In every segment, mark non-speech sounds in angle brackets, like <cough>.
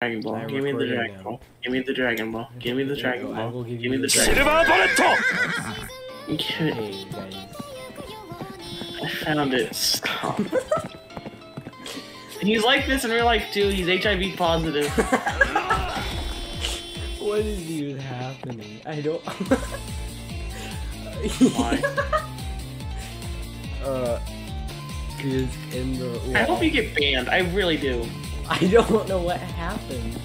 Dragon Ball. Give me the Dragon. Ball. Give me the Dragon Ball. Give me the Dragon Ball. give me the Dragon Silver bullet! Give it- Hey guys. I found it. Stop. He's like this in real life too. He's HIV positive. <laughs> What is even happening? I don't. <laughs> Why? <laughs> uh, cause in the. I hope you get banned. I really do. <laughs> I don't know what happened.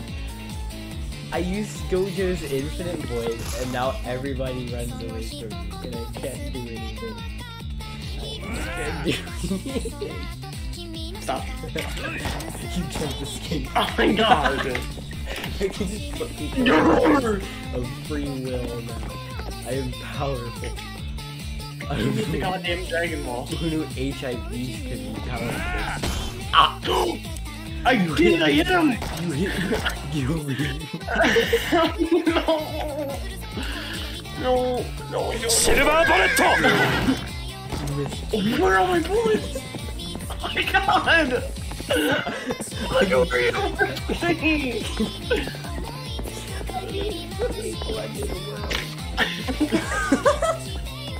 I used Gojo's infinite void, and now everybody runs away from me, and I can't do anything. I can't do anything. Stop. <laughs> you can't escape. Oh my god. <laughs> I can just people Grr. of free will now. I am powerful. I don't me the know goddamn Dragon Ball. who knew HIVs could be powerful. Ah. <gasps> <gasps> <gasps> I you did hit him. You hit <laughs> you. no. No. No. no on the top. Where are my bullets? Oh my god. I Look over you. <laughs>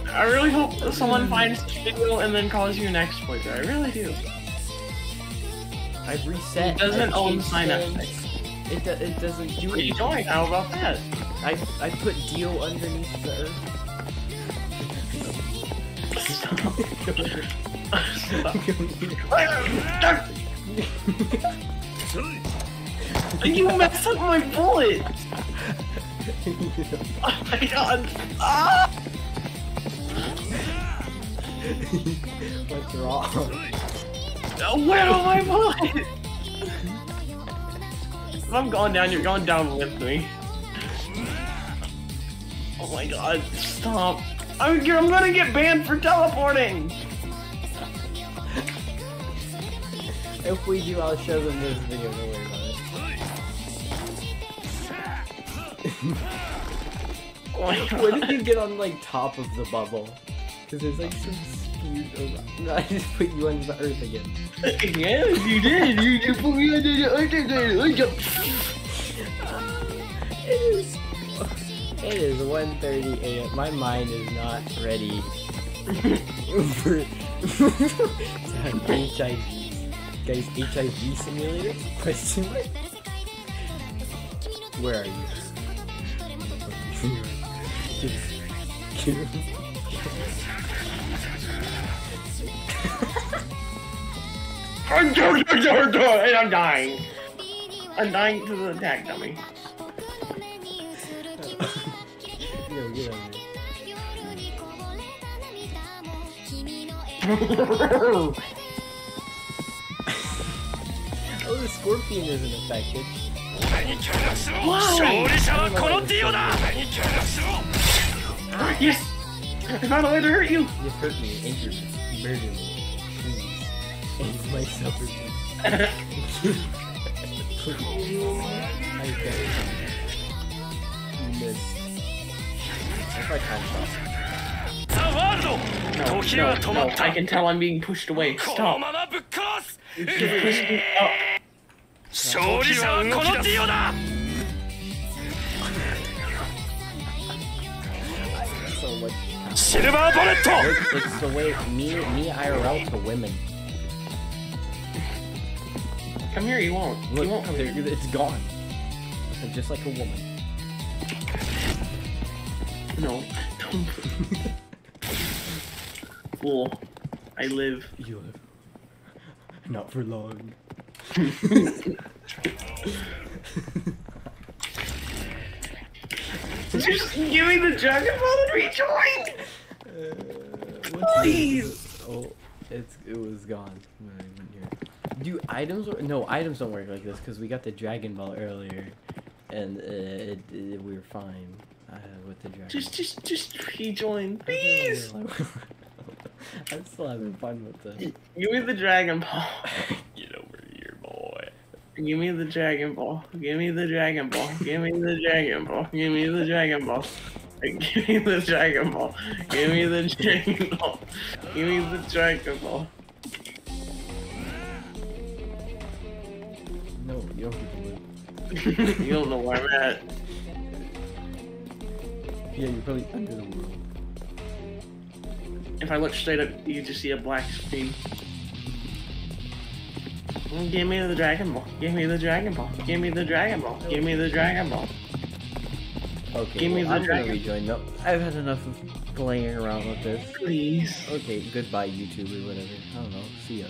I really hope someone finds Kidwell and then calls you an exploiter. I really do. I've reset. It doesn't I've own changed sign up. It, do, it doesn't do You it. join. How about that? I I put Dio underneath the earth. Stop. Stop. you messed up my bullet! <laughs> Oh my god! Ah! What's wrong? Where are my bullets? <laughs> If I'm going down, you're going down with me. Oh my god, stop. I'm, I'm gonna get banned for teleporting! If we do, I'll show them this video. Don't worry about it. <laughs> Oh Where did you get on like top of the bubble? Because there's like some speed around. No, I just put you under the earth again. <laughs> Yes, you did! You just put me under the underground! It is. It is 1:30 a.m. My mind is not ready for to have HIV. Guys, HIV simulator? Question mark. Where are you? <laughs> I'm dying. I'm dying. To the attack dummy. Yo, get out of here. oh, the scorpion isn't affected. Wow! Yes! I thought I'd hurt you! You hurt me, injured me, murdered me. Please End my suffering. Please. I beg you. You missed. If I time shot. ザ・ワールド No, 時 no, は止ま no, った I can tell I'm being pushed away. この Stop. ままぶっ殺す You're pushing me up. 勝利者はこのディオだ So much. シルバーボレット It's, it's the way me, me IRL to women. Come here, you won't. Look, you won't come here. it's gone. Just like a woman. No. Don't. Fool. I live. You live. Not for long. Just give me the Dragon Ball and rejoin! Uh, Please! Oh, it's it was gone. when I went here. Do items wor- no items don't work like this because we got the Dragon Ball earlier, and uh, it, it, we were fine uh, with the Dragon. Just, just, just rejoin, Ball. please! I'm still having fun with this. Give me the Dragon Ball. Get over here boy Give me the Dragon Ball. Give me the Dragon Ball. Give me the Dragon Ball. Give me the Dragon Ball. Give me the Dragon Ball. Give me the Dragon Ball. Give me the Dragon Ball. <laughs> You don't get to live. you don't know where I'm at. Yeah, you're probably under the world. If I look straight up, you just see a black screen. Mm, Give me the Dragon Ball. Give me the Dragon Ball. Give me the Dragon Ball. Give me the Dragon Ball. Okay, Give me well, the I'm gonna dragon. rejoin. No, I've had enough of playing around with this. Please. Okay, goodbye YouTube or whatever. I don't know. See ya.